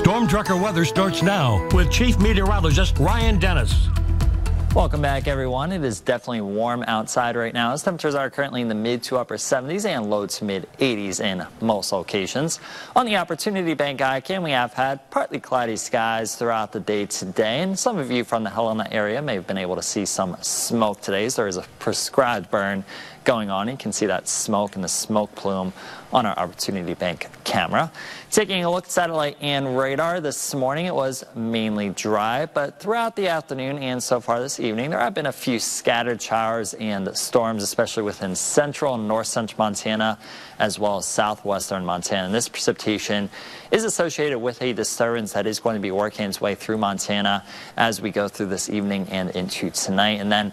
Storm Tracker weather starts now with Chief Meteorologist Ryan Dennis. Welcome back, everyone. It is definitely warm outside right now as temperatures are currently in the mid to upper 70s and low to mid 80s in most locations. On the Opportunity Bank ICAM, we have had partly cloudy skies throughout the day today, and some of you from the Helena area may have been able to see some smoke today. So there is a prescribed burn going on. You can see that smoke and the smoke plume on our Opportunity Bank camera. Taking a look at satellite and radar this morning, it was mainly dry, but throughout the afternoon and so far this evening, there have been a few scattered showers and storms, especially within central and north central Montana, as well as southwestern Montana. And this precipitation is associated with a disturbance that is going to be working its way through Montana as we go through this evening and into tonight. And then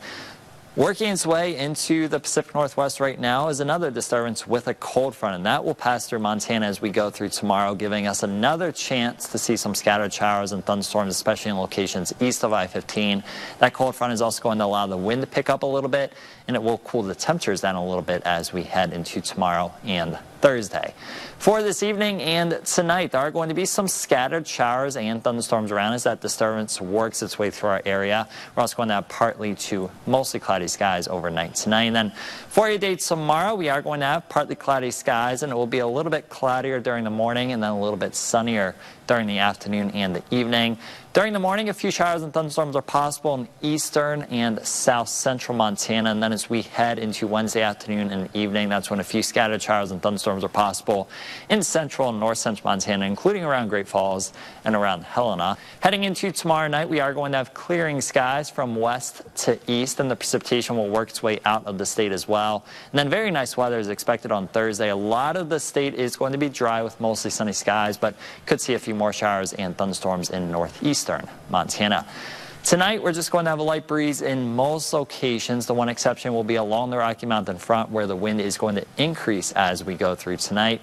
Working its way into the Pacific Northwest right now is another disturbance with a cold front, and that will pass through Montana as we go through tomorrow, giving us another chance to see some scattered showers and thunderstorms, especially in locations east of I-15. That cold front is also going to allow the wind to pick up a little bit, and it will cool the temperatures down a little bit as we head into tomorrow and Thursday. For this evening and tonight, there are going to be some scattered showers and thunderstorms around as that disturbance works its way through our area. We're also going to have partly to mostly cloudy skies overnight tonight. And then for your date tomorrow, we are going to have partly cloudy skies, and it will be a little bit cloudier during the morning and then a little bit sunnier during the afternoon and the evening. During the morning, a few showers and thunderstorms are possible in eastern and south central Montana. And then as we head into Wednesday afternoon and evening, that's when a few scattered showers and thunderstorms are possible in central and north central Montana, including around Great Falls and around Helena. Heading into tomorrow night, we are going to have clearing skies from west to east, and the precipitation will work its way out of the state as well. And then very nice weather is expected on Thursday. A lot of the state is going to be dry with mostly sunny skies, but could see a few more showers and thunderstorms in northeastern Montana. Tonight, we're just going to have a light breeze in most locations. The one exception will be along the Rocky Mountain front where the wind is going to increase as we go through tonight.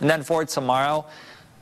And then for tomorrow,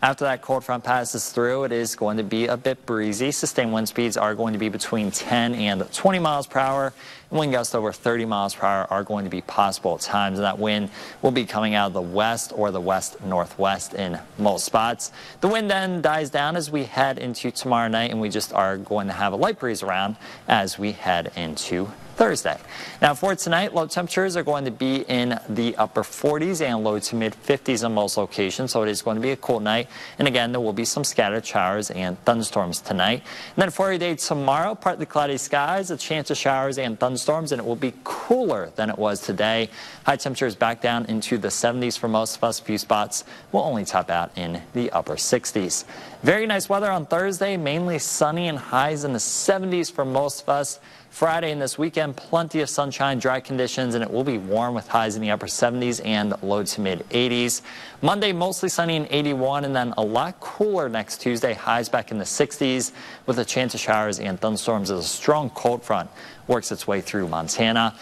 after that cold front passes through, it is going to be a bit breezy. Sustained wind speeds are going to be between 10 and 20 miles per hour. And wind gusts over 30 miles per hour are going to be possible at times. And that wind will be coming out of the west or the west northwest in most spots. The wind then dies down as we head into tomorrow night, and we just are going to have a light breeze around as we head into Thursday. Now for tonight, low temperatures are going to be in the upper 40s and low to mid 50s in most locations, so it is going to be a cool night. And again, there will be some scattered showers and thunderstorms tonight. And then for your day tomorrow, partly cloudy skies, a chance of showers and thunderstorms, and it will be cooler than it was today. High temperatures back down into the 70s for most of us. A few spots will only top out in the upper 60s. Very nice weather on Thursday, mainly sunny and highs in the 70s for most of us. Friday and this weekend, plenty of sunshine, dry conditions, and it will be warm with highs in the upper 70s and low to mid 80s. Monday, mostly sunny and 81, and then a lot cooler next Tuesday, highs back in the 60s with a chance of showers and thunderstorms as a strong cold front works its way through Montana.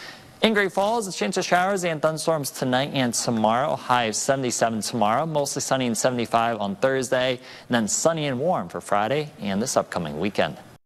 In Great Falls, a chance of showers and thunderstorms tonight and tomorrow. High of 77 tomorrow, mostly sunny and 75 on Thursday, and then sunny and warm for Friday and this upcoming weekend.